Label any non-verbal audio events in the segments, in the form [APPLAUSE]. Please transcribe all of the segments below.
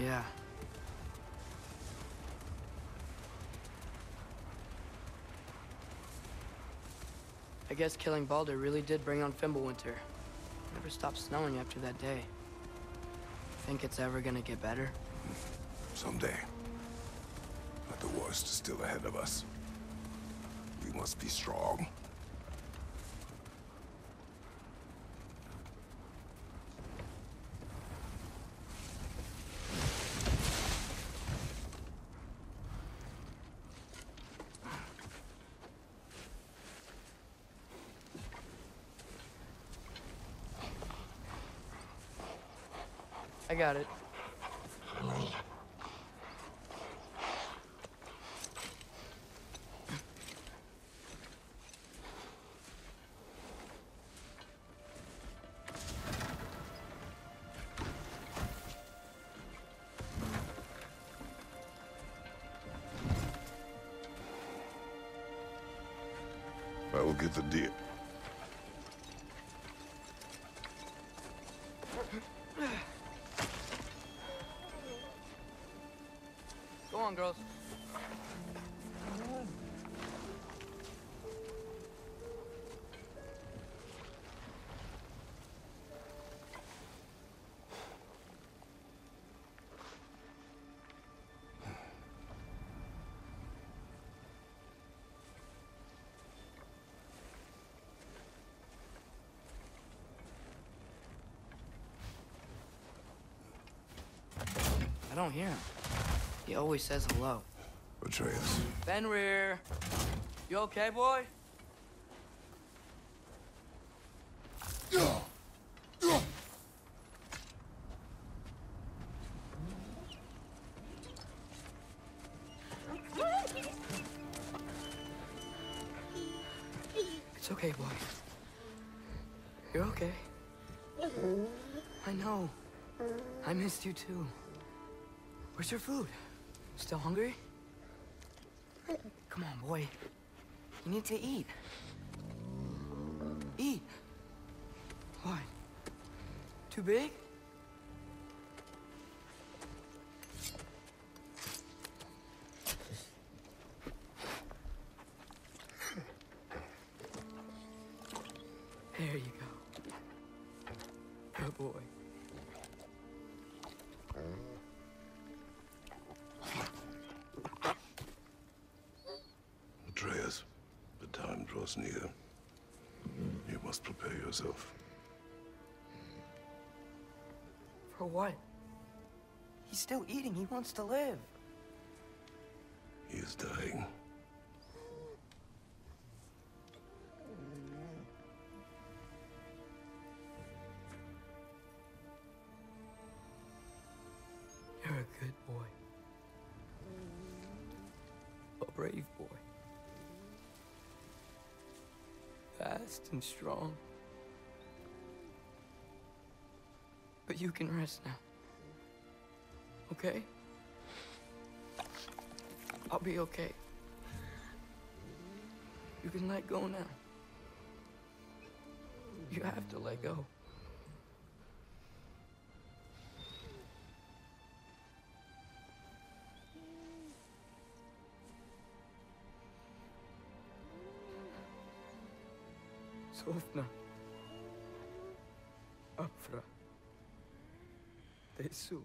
Yeah. I guess killing Baldur really did bring on Fimbulwinter. Never stopped snowing after that day. Think it's ever gonna get better? Someday. But the worst is still ahead of us. We must be strong. Got it. On, girls. I don't hear him. He always says hello. Atreus. Fenrir! You okay, boy? It's okay, boy. You're okay. I know. I missed you too. Where's your food? Still hungry? Come on, boy. You need to eat. Eat. What? Too big? Yourself. For what? He's still eating. He wants to live. He is dying. You're a good boy. A brave boy. Fast and strong. You can rest now. Okay? I'll be okay. You can let go now. You have to let go. Sofna. Afra. Tesu.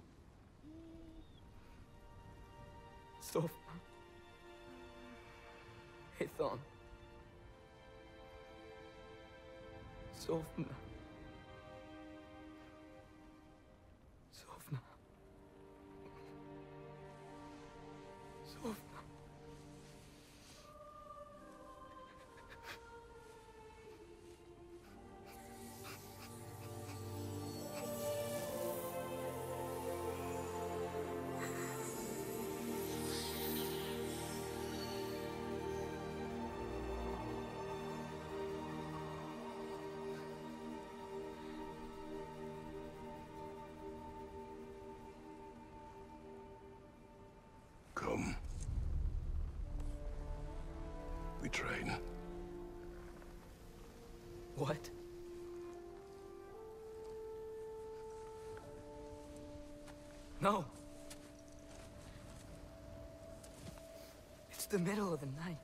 Sofna. Hithon. Sofna. Sofna. What? No! It's the middle of the night.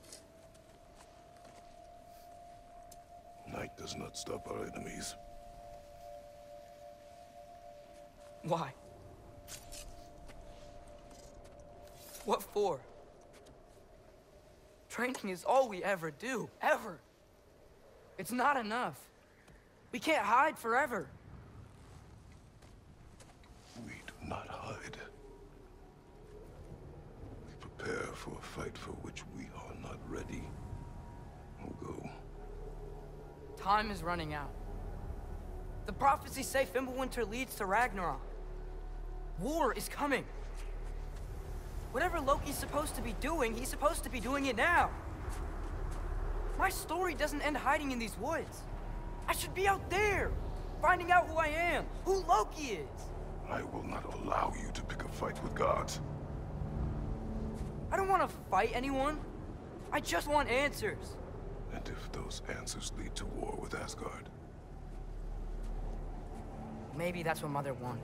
Night does not stop our enemies. Why? What for? Drinking is all we ever do, ever. It's not enough. We can't hide forever. We do not hide. We prepare for a fight for which we are not ready. We'll go. Time is running out. The prophecies say Fimbulwinter leads to Ragnarok. War is coming. Whatever Loki's supposed to be doing, he's supposed to be doing it now. My story doesn't end hiding in these woods. I should be out there, finding out who I am, who Loki is. I will not allow you to pick a fight with gods. I don't want to fight anyone. I just want answers. And if those answers lead to war with Asgard, Maybe that's what Mother wanted.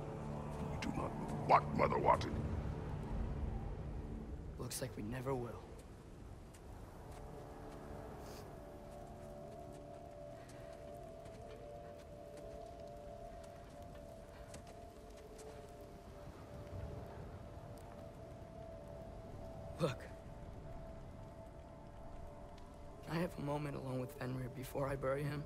we do not know what Mother wanted. Looks like we never will. Before I bury him?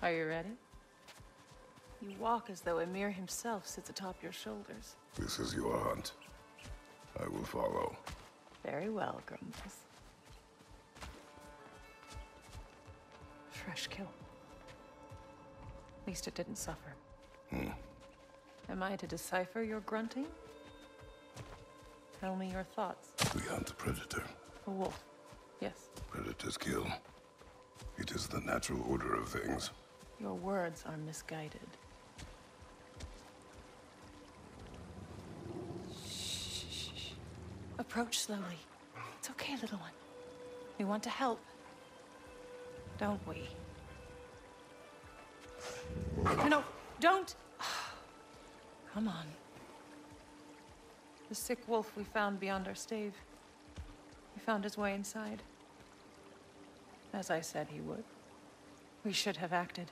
Are you ready? You walk as though Ymir himself sits atop your shoulders. this is your hunt. I will follow. Very well, Grumbles. Fresh kill. At least it didn't suffer. Hmm. Am I to decipher your grunting? Tell me your thoughts. We hunt a predator. A wolf. Yes. Predators kill. It is the natural order of things. Your words are misguided. Shh. Approach slowly. It's okay, little one. We want to help. Don't we? No, don't! [SIGHS] Come on. The sick wolf we found beyond our stave. He found his way inside. As I said he would. We should have acted.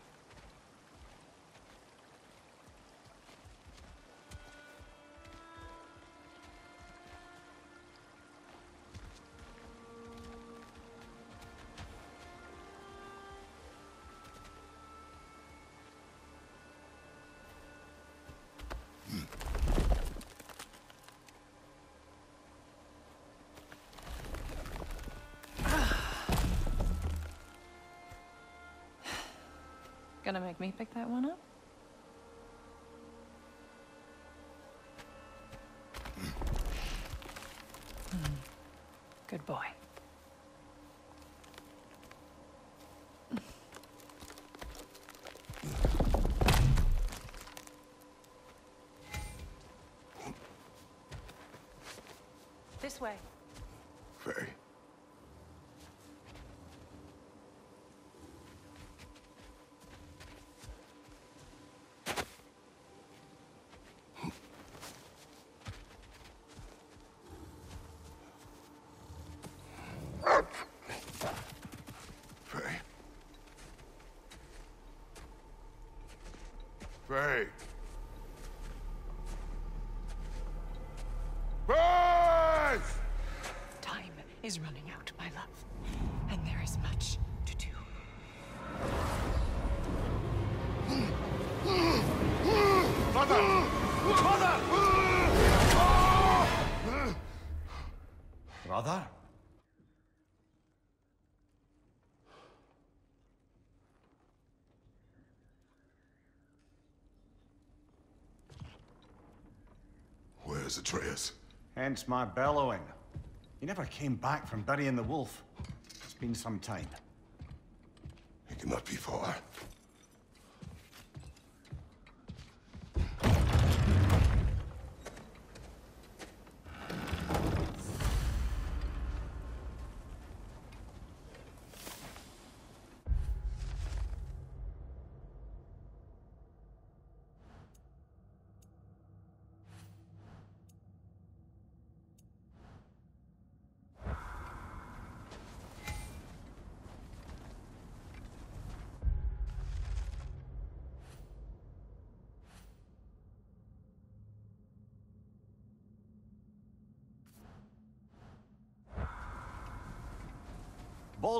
Gonna make me pick that one up? Hmm. Good boy. This way. Faye. Faye. Faye. Faye! Time is running out, my love. And there is much to do. Brother? Atreus? Hence my bellowing. He never came back from burying the wolf. It's been some time. He cannot be far.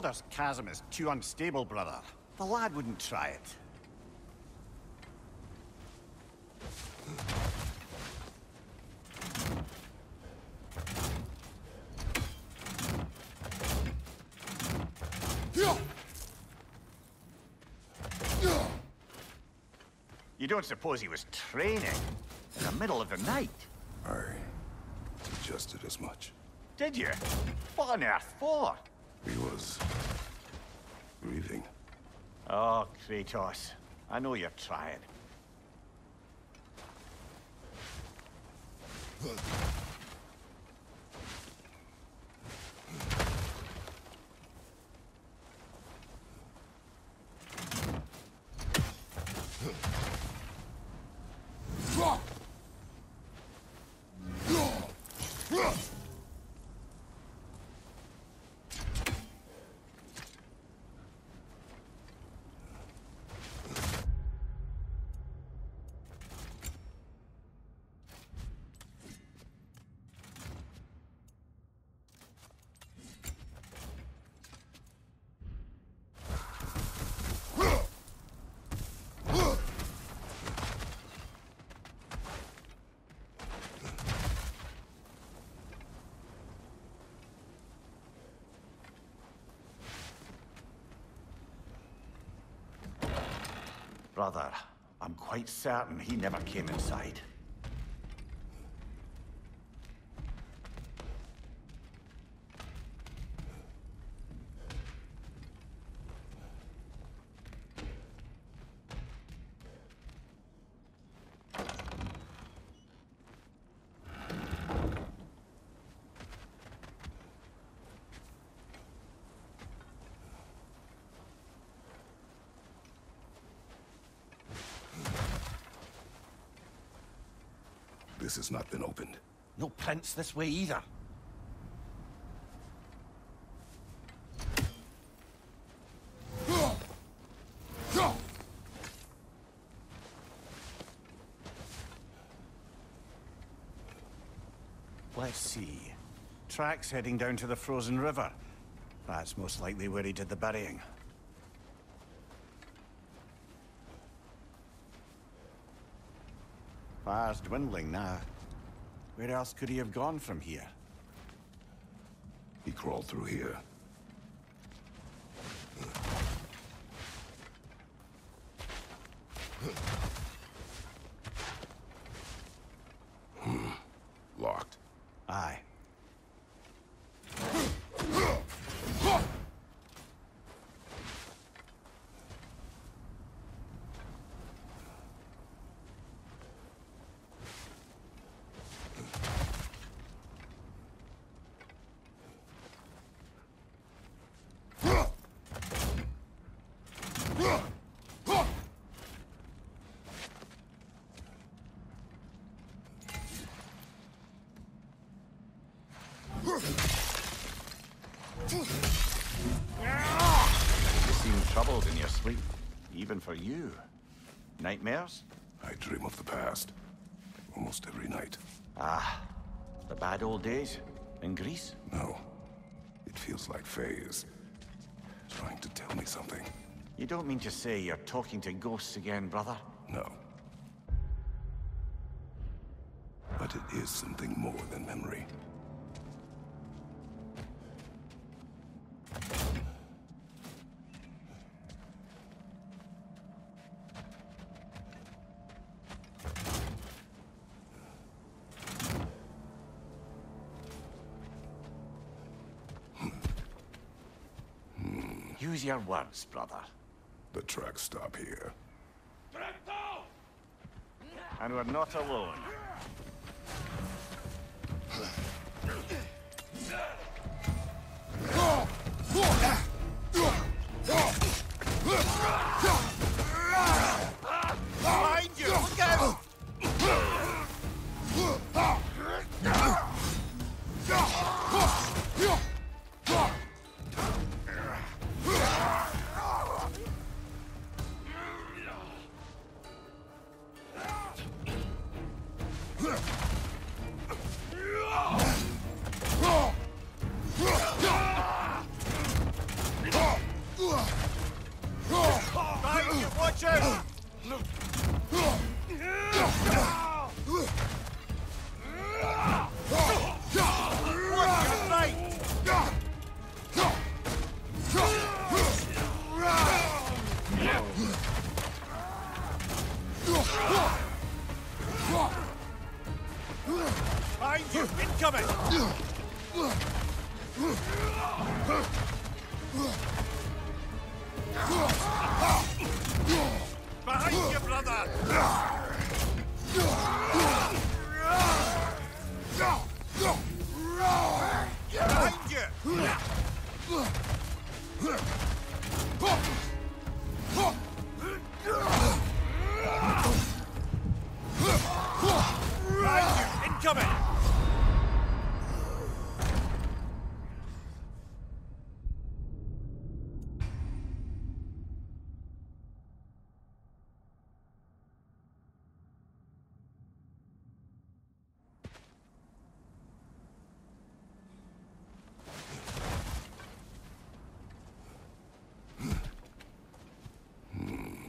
Baldur's Chasm is too unstable, brother. The lad wouldn't try it. You don't suppose he was training in the middle of the night? I suggested as much. Did you? What on earth for? He was... Oh, Kratos. I know you're trying. Brother, I'm quite certain he never came inside. This not been opened. No prints this way either. Let's see. Tracks heading down to the frozen river. That's most likely where he did the burying. Fire's dwindling now. Where else could he have gone from here? He crawled through here. [LAUGHS] you. Nightmares? I dream of the past. Almost every night. Ah, the bad old days in Greece? No. It feels like Faye is trying to tell me something. You don't mean to say you're talking to ghosts again, brother? No. But it is something more than memory. Use your words, brother. The tracks stop here. And we're not alone. Incoming!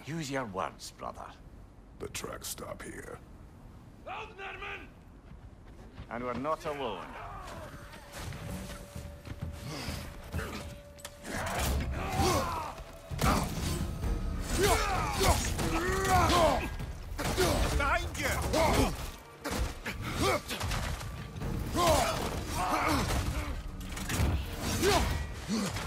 Use your words, brother. The tracks stop here. And we're not alone. Behind you!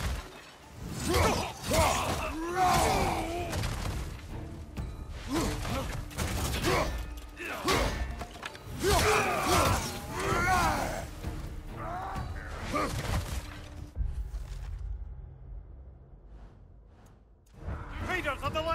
Raiders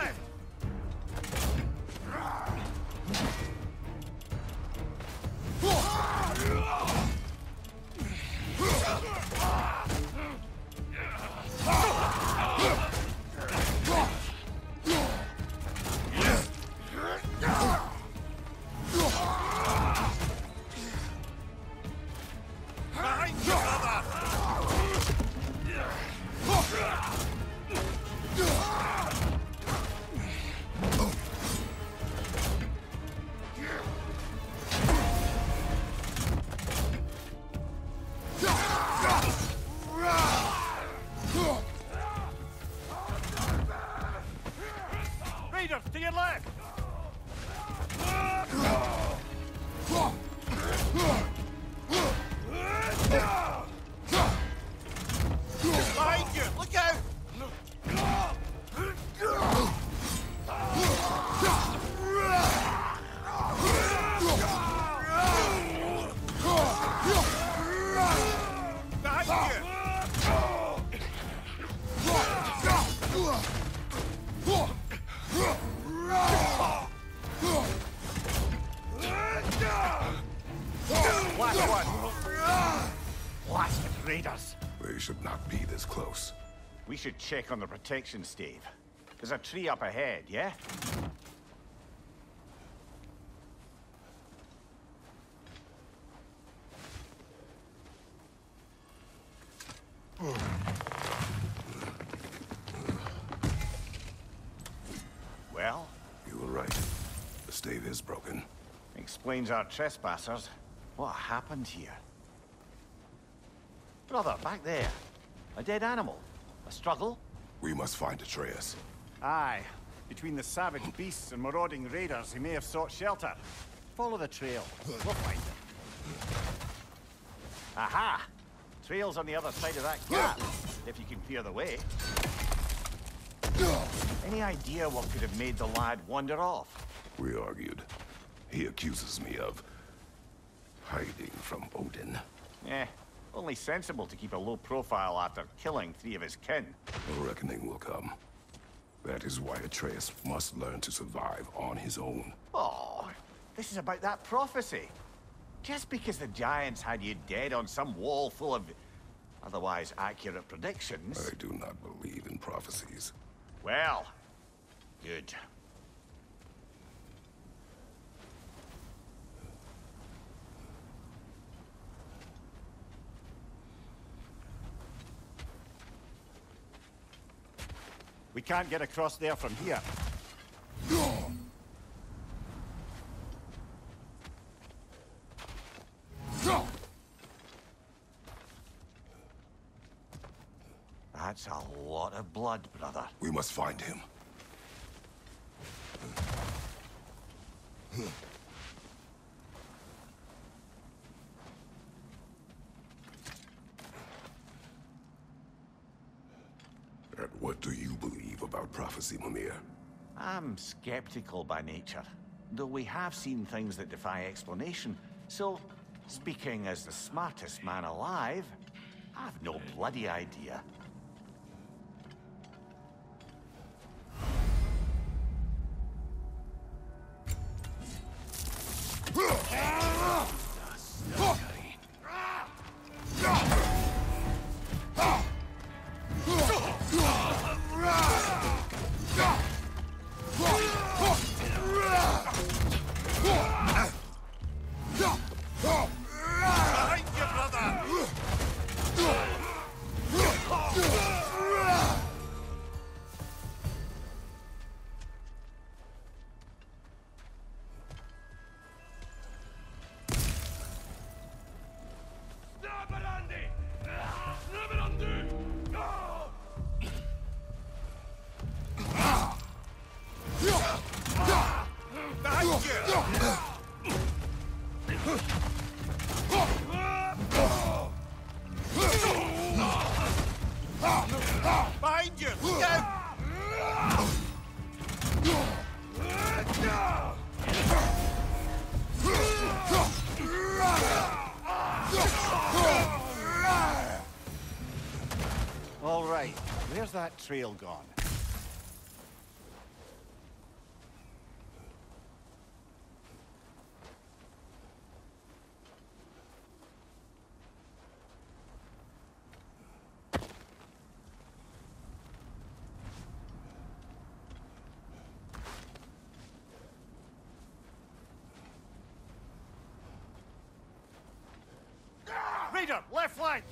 We should check on the protection stave. There's a tree up ahead, yeah? Well, You were right. The stave is broken. explains our trespassers. What happened here? Brother, back there. A dead animal. A struggle? We must find Atreus. Aye. Between the savage beasts and marauding raiders, he may have sought shelter. Follow the trail. We'll find him. Aha! Trail's on the other side of that gap, if you can clear the way. Any idea what could have made the lad wander off? We argued. He accuses me of hiding from Odin. Eh, only sensible to keep a low profile after killing three of his kin. A reckoning will come. That is why Atreus must learn to survive on his own. Oh, this is about that prophecy. Just because the Giants had you dead on some wall full of otherwise accurate predictions. I do not believe in prophecies. Well, good. We can't get across there from here. That's a lot of blood, brother. We must find him. What do you believe about prophecy, Mimir? I'm skeptical by nature, though we have seen things that defy explanation. So, speaking as the smartest man alive, I've no bloody idea. Trail gone? Raider, left flank!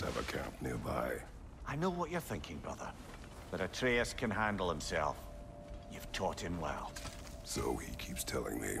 Must have a camp nearby. I know what you're thinking, brother. But Atreus can handle himself. You've taught him well. So he keeps telling me.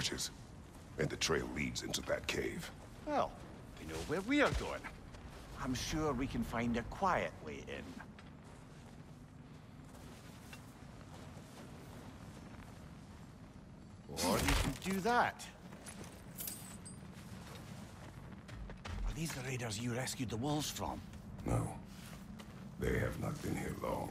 Torches. And the trail leads into that cave. Well, we know where we are going. I'm sure we can find a quiet way in. Or you can do that. Are these the raiders you rescued the wolves from? No. They have not been here long.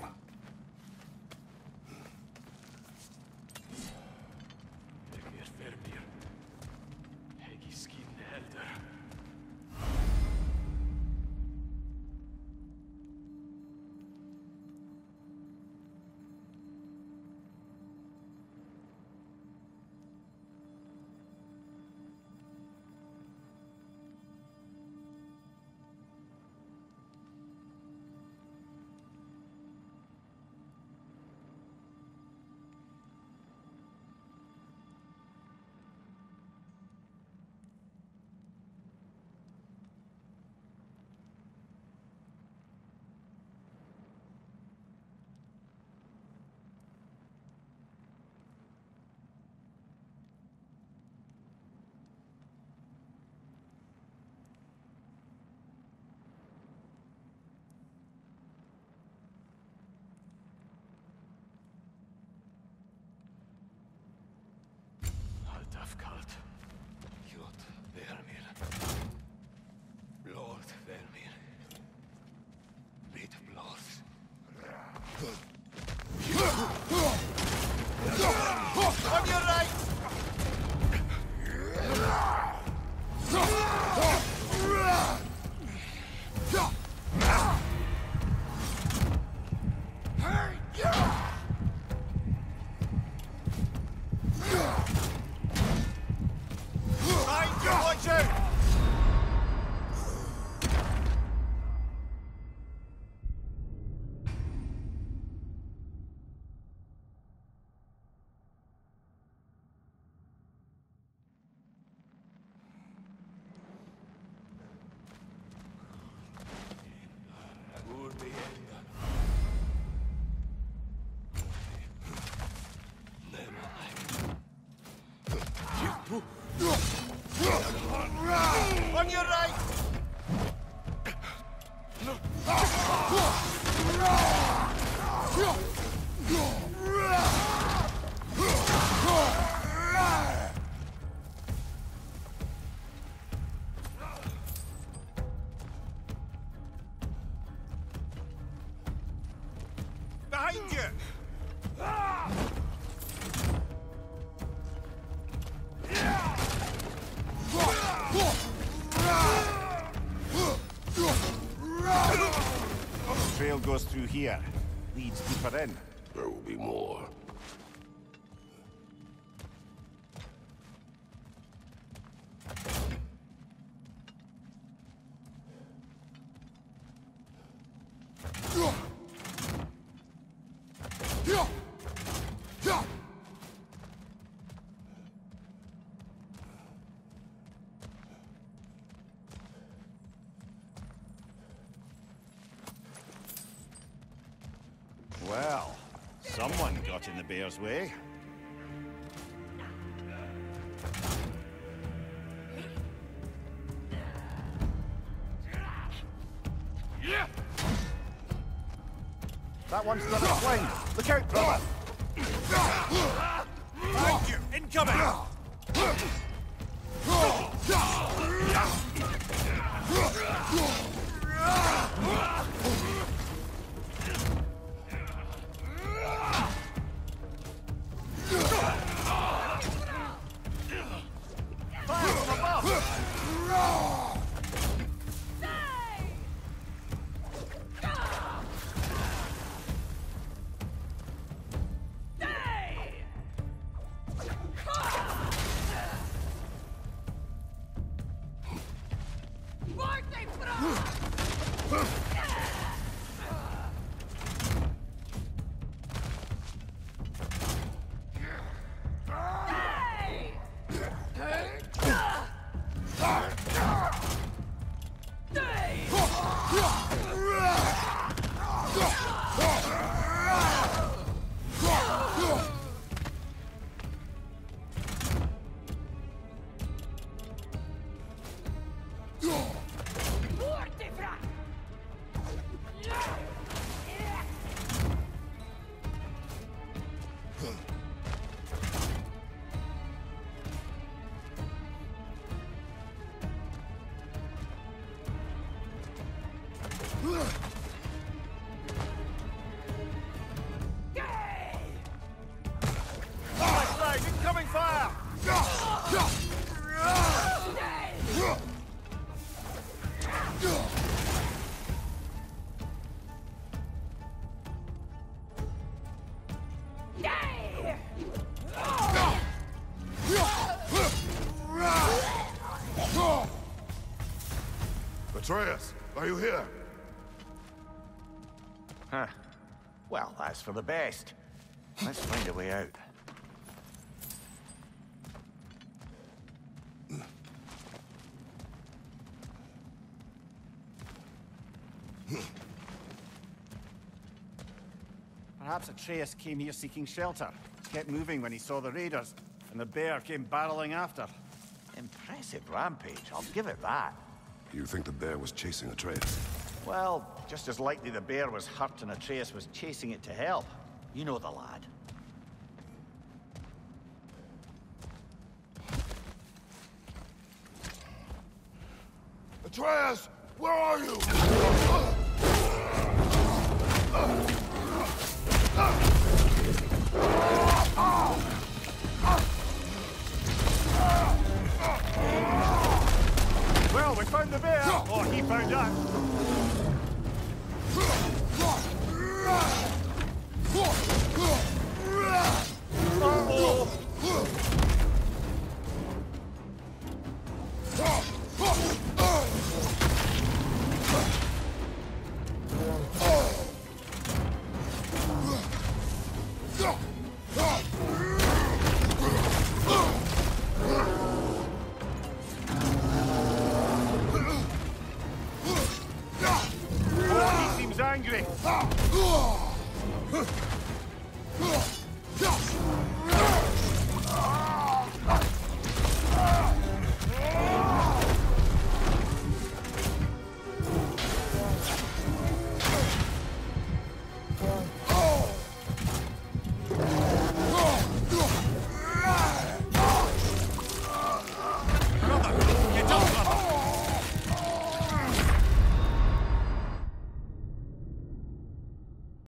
Someone got in the bear's way. Atreus, are you here? Huh. Well, that's for the best. Let's find a way out. Perhaps Atreus came here seeking shelter. Kept moving when he saw the raiders, and the bear came barreling after. Impressive rampage, I'll give it that. You think the bear was chasing Atreus? Well, just as likely the bear was hurt and Atreus was chasing it to help. You know the lad. Atreus, where are you? found the bear, or he found us.